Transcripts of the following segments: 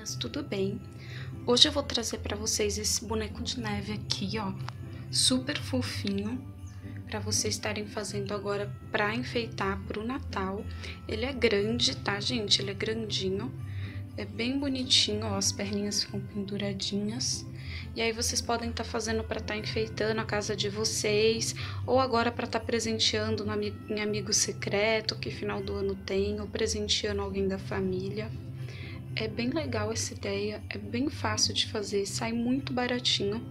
meninas, tudo bem? Hoje eu vou trazer para vocês esse boneco de neve aqui, ó, super fofinho, para vocês estarem fazendo agora para enfeitar pro Natal. Ele é grande, tá, gente? Ele é grandinho, é bem bonitinho, ó, as perninhas ficam penduradinhas. E aí vocês podem estar tá fazendo para estar tá enfeitando a casa de vocês, ou agora para estar tá presenteando em amigo secreto, que final do ano tem, ou presenteando alguém da família. É bem legal essa ideia, é bem fácil de fazer, sai muito baratinho.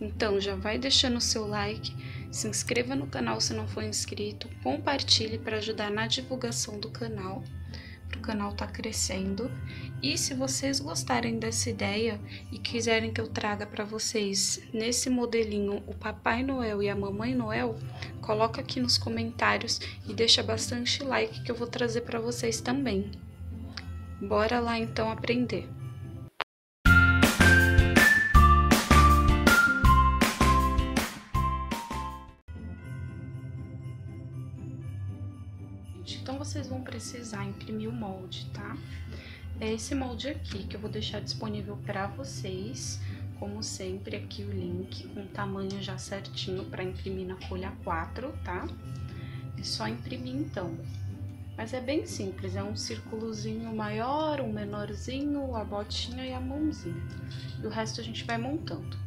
Então já vai deixando o seu like, se inscreva no canal se não for inscrito, compartilhe para ajudar na divulgação do canal, para o canal tá crescendo. E se vocês gostarem dessa ideia e quiserem que eu traga para vocês nesse modelinho o Papai Noel e a Mamãe Noel, coloca aqui nos comentários e deixa bastante like que eu vou trazer para vocês também. Bora lá então aprender. Então vocês vão precisar imprimir o molde, tá? É esse molde aqui que eu vou deixar disponível para vocês, como sempre aqui o link com o tamanho já certinho para imprimir na folha 4, tá? É só imprimir então. Mas é bem simples, é um círculozinho maior, um menorzinho, a botinha e a mãozinha. E o resto a gente vai montando.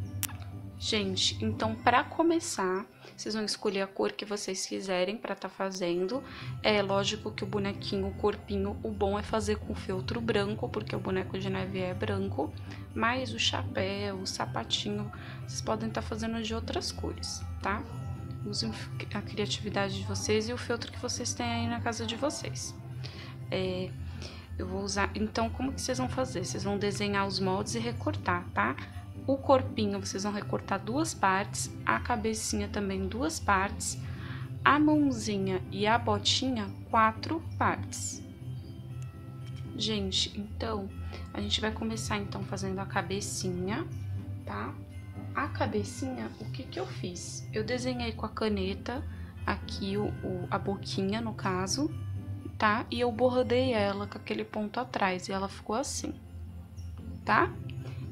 Gente, então para começar, vocês vão escolher a cor que vocês quiserem para estar tá fazendo. É lógico que o bonequinho, o corpinho, o bom é fazer com feltro branco, porque o boneco de neve é branco. Mas o chapéu, o sapatinho, vocês podem estar tá fazendo de outras cores, tá? Usem a criatividade de vocês e o filtro que vocês têm aí na casa de vocês. É, eu vou usar... Então, como que vocês vão fazer? Vocês vão desenhar os moldes e recortar, tá? O corpinho vocês vão recortar duas partes, a cabecinha também duas partes, a mãozinha e a botinha quatro partes. Gente, então, a gente vai começar então fazendo a cabecinha, tá? A cabecinha, o que que eu fiz? Eu desenhei com a caneta aqui o, o, a boquinha, no caso, tá? E eu bordei ela com aquele ponto atrás e ela ficou assim, tá?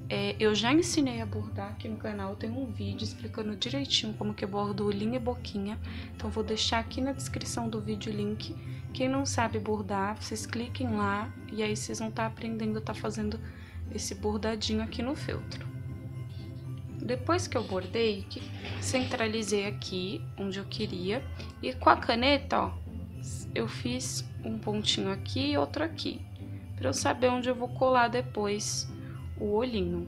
É, eu já ensinei a bordar aqui no canal, tem um vídeo explicando direitinho como que eu bordo linha e boquinha. Então, vou deixar aqui na descrição do vídeo o link. Quem não sabe bordar, vocês cliquem lá e aí vocês vão estar tá aprendendo a tá fazendo esse bordadinho aqui no feltro. Depois que eu bordei, centralizei aqui onde eu queria e com a caneta, ó, eu fiz um pontinho aqui e outro aqui, para eu saber onde eu vou colar depois o olhinho.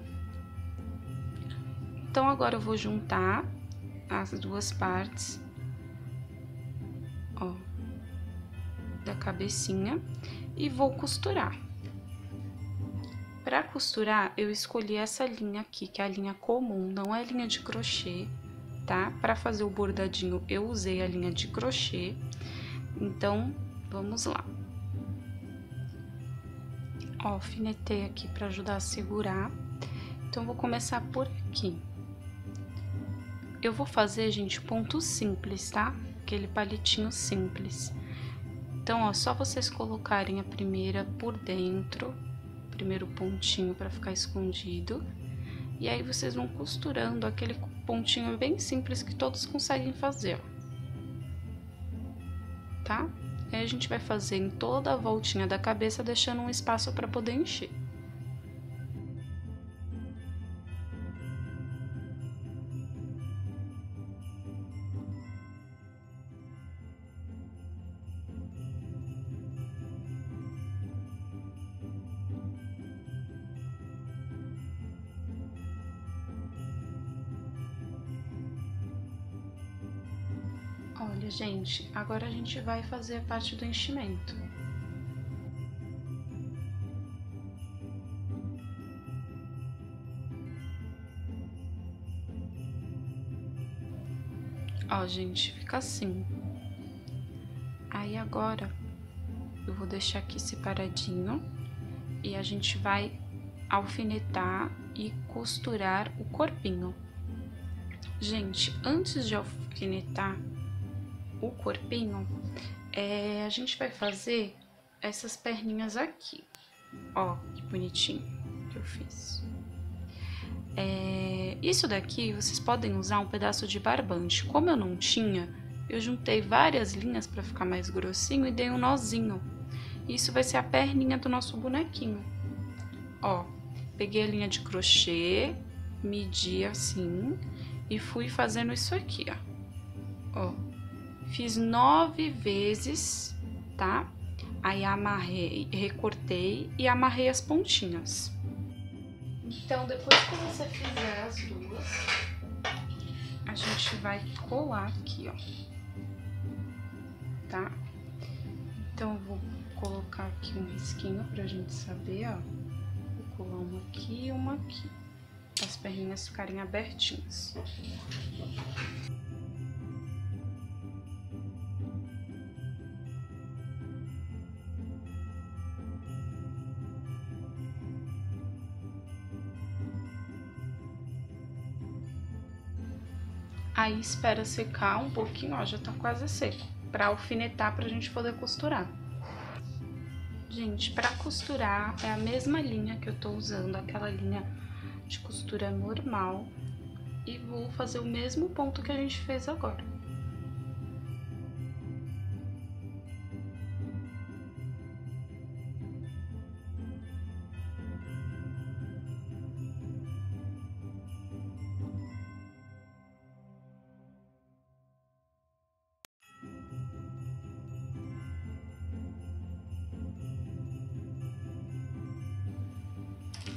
Então agora eu vou juntar as duas partes, ó, da cabecinha e vou costurar. Para costurar, eu escolhi essa linha aqui, que é a linha comum, não é linha de crochê, tá? Para fazer o bordadinho, eu usei a linha de crochê. Então, vamos lá. Ó, alfinetei aqui para ajudar a segurar. Então, vou começar por aqui. Eu vou fazer, gente, ponto simples, tá? Aquele palitinho simples. Então, ó, só vocês colocarem a primeira por dentro primeiro pontinho para ficar escondido. E aí vocês vão costurando aquele pontinho bem simples que todos conseguem fazer, tá? Aí a gente vai fazer em toda a voltinha da cabeça, deixando um espaço para poder encher. Gente, agora a gente vai fazer a parte do enchimento. Ó, gente, fica assim. Aí agora eu vou deixar aqui separadinho e a gente vai alfinetar e costurar o corpinho. Gente, antes de alfinetar, o corpinho, é, a gente vai fazer essas perninhas aqui. Ó, que bonitinho. que eu fiz. É, isso daqui vocês podem usar um pedaço de barbante. Como eu não tinha, eu juntei várias linhas para ficar mais grossinho e dei um nozinho. Isso vai ser a perninha do nosso bonequinho. Ó, peguei a linha de crochê, medi assim e fui fazendo isso aqui, ó. Ó, fiz nove vezes, tá? Aí amarrei, recortei e amarrei as pontinhas. Então, depois que você fizer as duas, a gente vai colar aqui, ó. Tá? Então, eu vou colocar aqui um risquinho pra gente saber, ó. Vou colar uma aqui e uma aqui. As perninhas ficarem abertinhas. Aí espera secar um pouquinho, ó, já tá quase seco, pra alfinetar pra gente poder costurar. Gente, pra costurar é a mesma linha que eu tô usando, aquela linha de costura normal. E vou fazer o mesmo ponto que a gente fez agora.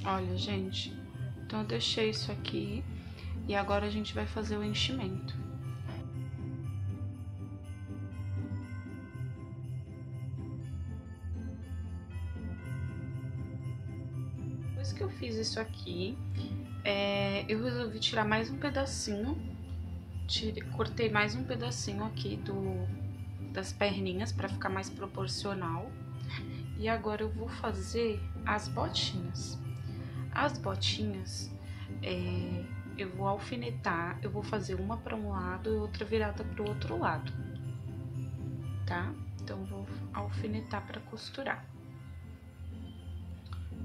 Olha, gente, então eu deixei isso aqui e agora a gente vai fazer o enchimento. Depois que eu fiz isso aqui, é, eu resolvi tirar mais um pedacinho, tire, cortei mais um pedacinho aqui do, das perninhas para ficar mais proporcional. E agora eu vou fazer as botinhas. As botinhas, é, eu vou alfinetar, eu vou fazer uma para um lado e outra virada para o outro lado, tá? Então, vou alfinetar para costurar.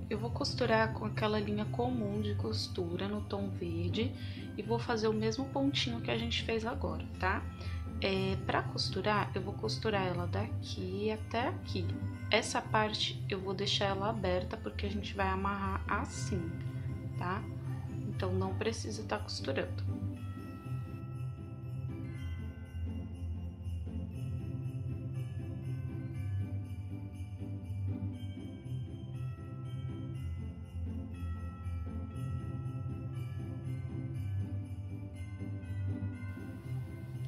Eu vou costurar com aquela linha comum de costura no tom verde e vou fazer o mesmo pontinho que a gente fez agora, tá? É, para costurar, eu vou costurar ela daqui até aqui, essa parte eu vou deixar ela aberta porque a gente vai amarrar assim, tá? Então não precisa estar tá costurando.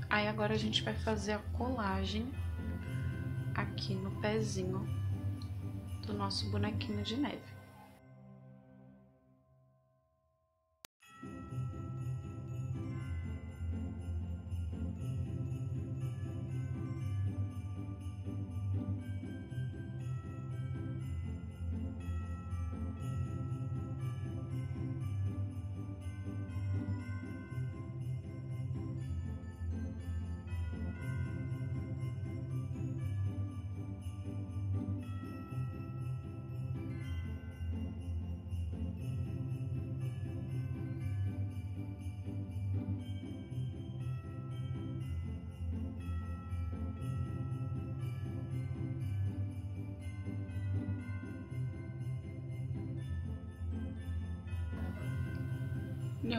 Aí agora a gente vai fazer a colagem aqui no pezinho do nosso bonequinho de neve.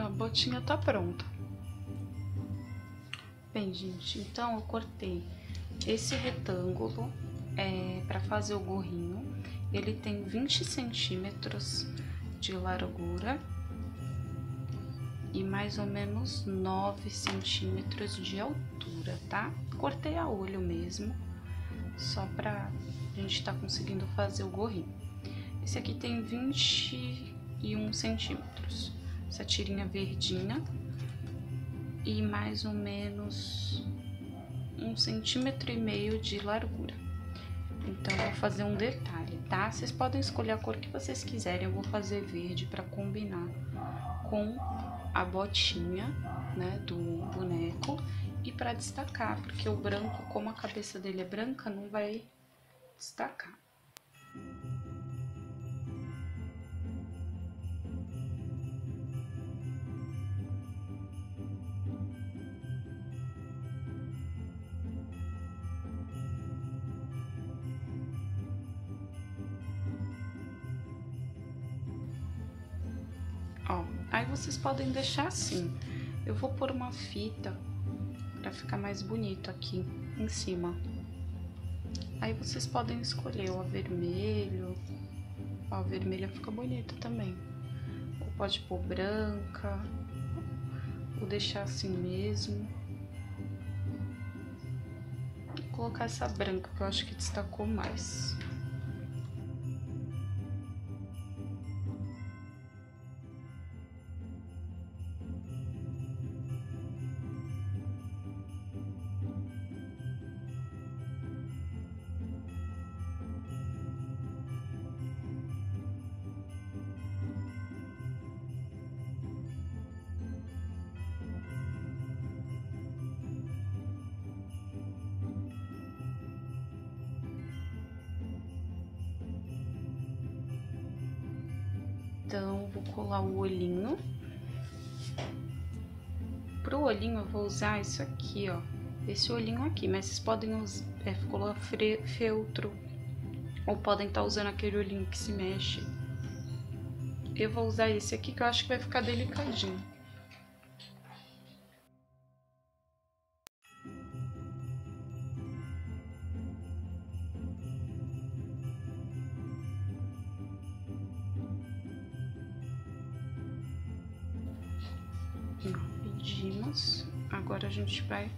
A botinha tá pronta. Bem, gente, então eu cortei esse retângulo é, para fazer o gorrinho. Ele tem 20 centímetros de largura e mais ou menos 9 centímetros de altura, tá? Cortei a olho mesmo, só pra gente tá conseguindo fazer o gorrinho. Esse aqui tem 21 centímetros essa tirinha verdinha e mais ou menos um centímetro e meio de largura. Então, vou fazer um detalhe, tá? Vocês podem escolher a cor que vocês quiserem, eu vou fazer verde para combinar com a botinha, né, do boneco e para destacar, porque o branco, como a cabeça dele é branca, não vai destacar. Vocês podem deixar assim. Eu vou pôr uma fita pra ficar mais bonito aqui em cima. Aí vocês podem escolher o vermelho. Ó, a vermelha fica bonita também. Ou pode pôr branca. Ou deixar assim mesmo. Vou colocar essa branca que eu acho que destacou mais. Então, vou colar o olhinho. Pro olhinho, eu vou usar isso aqui, ó. Esse olhinho aqui, mas vocês podem usar, é, colar feltro. Ou podem estar tá usando aquele olhinho que se mexe. Eu vou usar esse aqui que eu acho que vai ficar delicadinho. Medimos. Agora a gente vai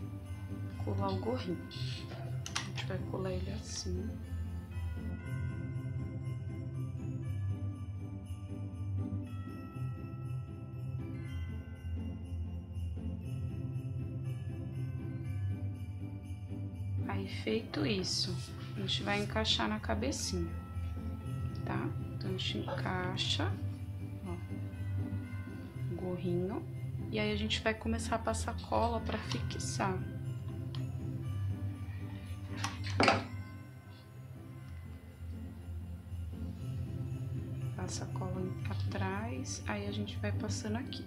colar o gorrinho. A gente vai colar ele assim. Aí, feito isso, a gente vai encaixar na cabecinha, tá? Então, a gente encaixa, ó, gorrinho. E aí a gente vai começar a passar cola para fixar. Passa a cola atrás, aí a gente vai passando aqui.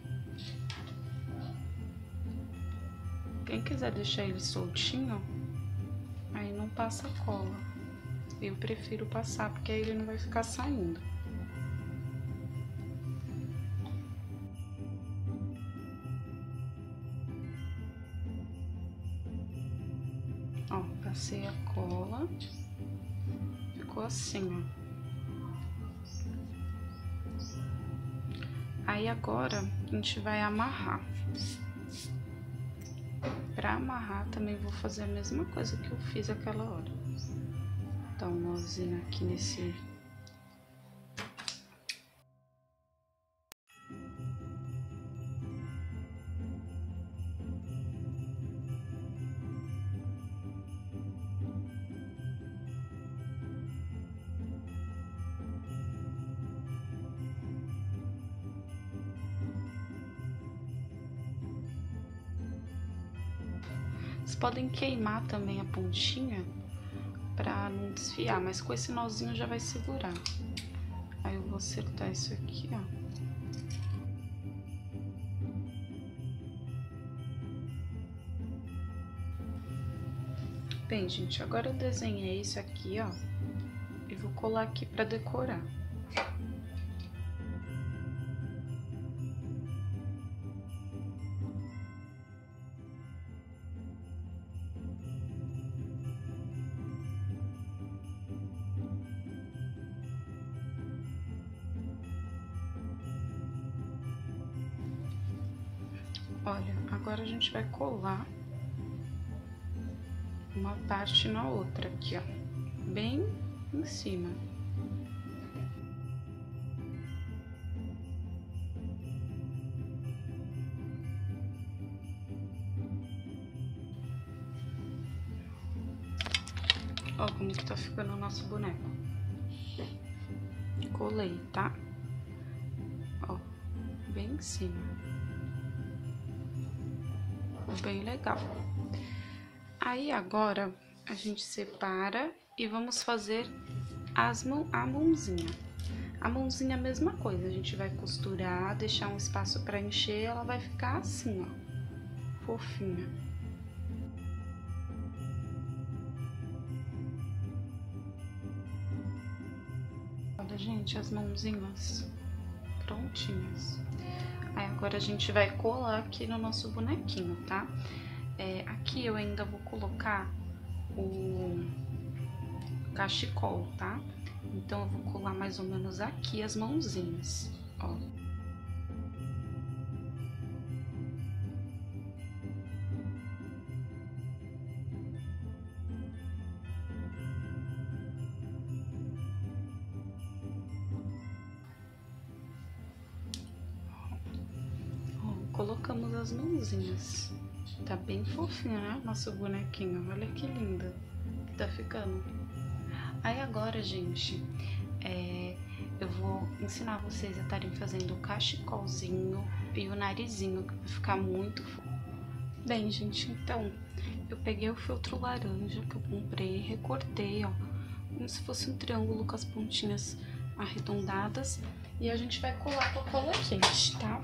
Quem quiser deixar ele soltinho, aí não passa cola. Eu prefiro passar, porque aí ele não vai ficar saindo. Passei a cola. Ficou assim, ó. Aí agora a gente vai amarrar. Pra amarrar também vou fazer a mesma coisa que eu fiz aquela hora. Dar um nozinho aqui nesse podem queimar também a pontinha pra não desfiar, mas com esse nozinho já vai segurar. Aí eu vou acertar isso aqui, ó. Bem, gente, agora eu desenhei isso aqui, ó, e vou colar aqui pra decorar. Colar uma parte na outra aqui, ó, bem em cima. Ó como que tá ficando o nosso boneco. Colei, tá? Ó, bem em cima bem legal. Aí agora a gente separa e vamos fazer as mão, a mãozinha. A mãozinha é a mesma coisa, a gente vai costurar, deixar um espaço para encher, ela vai ficar assim, ó, fofinha. Olha, gente, as mãozinhas prontinhas. Aí agora a gente vai colar aqui no nosso bonequinho, tá? É, aqui eu ainda vou colocar o cachecol, tá? Então eu vou colar mais ou menos aqui as mãozinhas, ó. Colocamos as mãozinhas. Tá bem fofinho, né? Nosso bonequinho. Olha que linda que tá ficando. Aí agora, gente, é, eu vou ensinar vocês a estarem fazendo o cachecolzinho e o narizinho, que vai ficar muito fofo. Bem, gente, então, eu peguei o filtro laranja que eu comprei, recortei, ó, como se fosse um triângulo com as pontinhas arredondadas. E a gente vai colar com a cola quente, tá?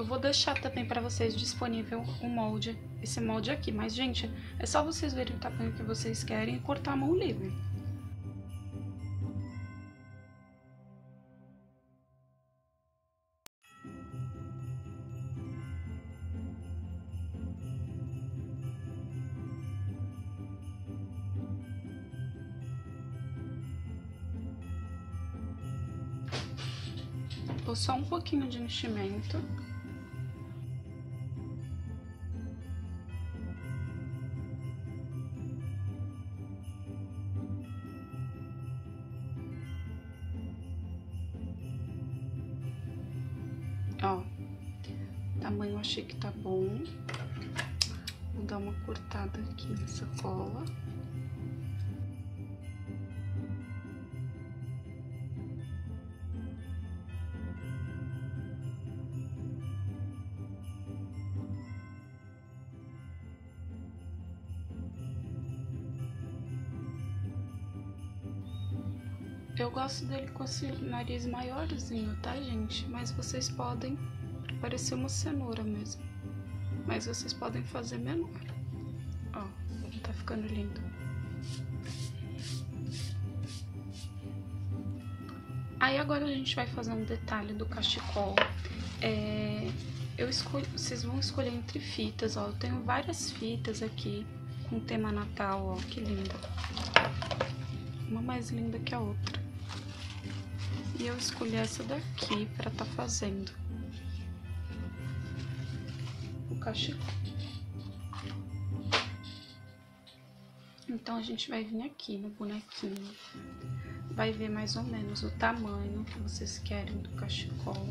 Eu vou deixar também para vocês disponível o molde, esse molde aqui. Mas, gente, é só vocês verem o tamanho que vocês querem e cortar a mão livre. Vou só um pouquinho de enchimento. Ó, tamanho achei que tá bom. Vou dar uma cortada aqui nessa cola. Gosto dele com esse nariz maiorzinho, tá, gente? Mas vocês podem parecer uma cenoura mesmo. Mas vocês podem fazer menor. Ó, tá ficando lindo. Aí agora a gente vai fazer um detalhe do cachecol. É, eu escolho, vocês vão escolher entre fitas, ó. Eu tenho várias fitas aqui com tema Natal, ó, que linda. Uma mais linda que a outra. E eu escolhi essa daqui pra tá fazendo o cachecol. Então, a gente vai vir aqui no bonequinho, vai ver mais ou menos o tamanho que vocês querem do cachecol.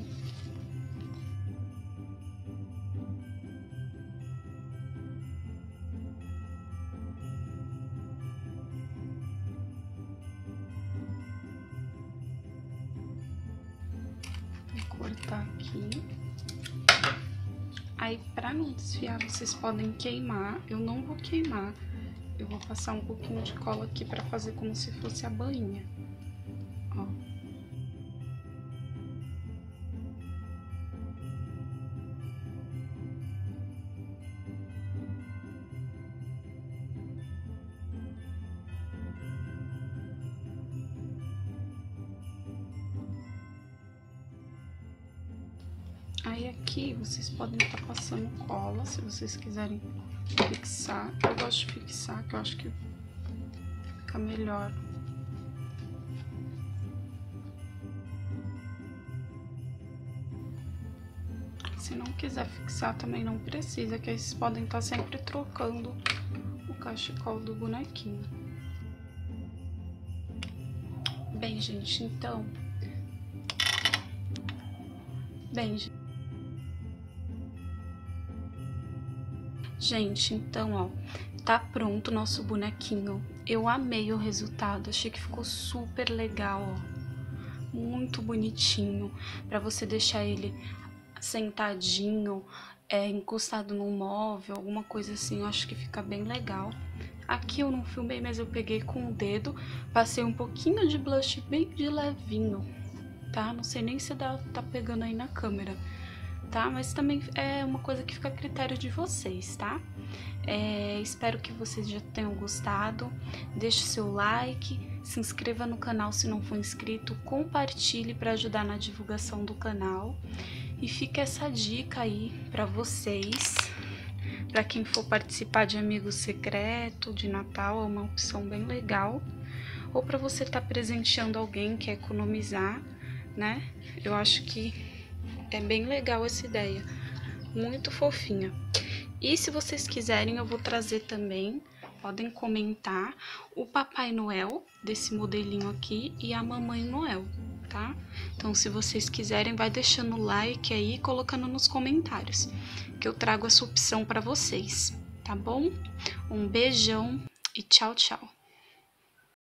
Aqui. Aí, pra não desfiar, vocês podem queimar. Eu não vou queimar. Eu vou passar um pouquinho de cola aqui pra fazer como se fosse a bainha. Aí aqui vocês podem estar tá passando cola, se vocês quiserem fixar. Eu gosto de fixar, que eu acho que fica melhor. Se não quiser fixar, também não precisa, que aí vocês podem estar tá sempre trocando o cachecol do bonequinho. Bem, gente, então... Bem, gente... Gente, então, ó, tá pronto o nosso bonequinho. Eu amei o resultado, achei que ficou super legal, ó. Muito bonitinho, pra você deixar ele sentadinho, é, encostado no móvel, alguma coisa assim, eu acho que fica bem legal. Aqui eu não filmei, mas eu peguei com o dedo, passei um pouquinho de blush bem de levinho, tá? Não sei nem se dá, tá pegando aí na câmera tá? Mas também é uma coisa que fica a critério de vocês, tá? É, espero que vocês já tenham gostado. Deixe seu like, se inscreva no canal se não for inscrito, compartilhe para ajudar na divulgação do canal. E fica essa dica aí para vocês, para quem for participar de amigo secreto, de Natal, é uma opção bem legal. Ou para você estar tá presenteando alguém que quer economizar, né? Eu acho que é bem legal essa ideia, muito fofinha. E se vocês quiserem, eu vou trazer também, podem comentar, o Papai Noel desse modelinho aqui e a Mamãe Noel, tá? Então, se vocês quiserem, vai deixando o like aí e colocando nos comentários, que eu trago essa opção para vocês, tá bom? Um beijão e tchau, tchau!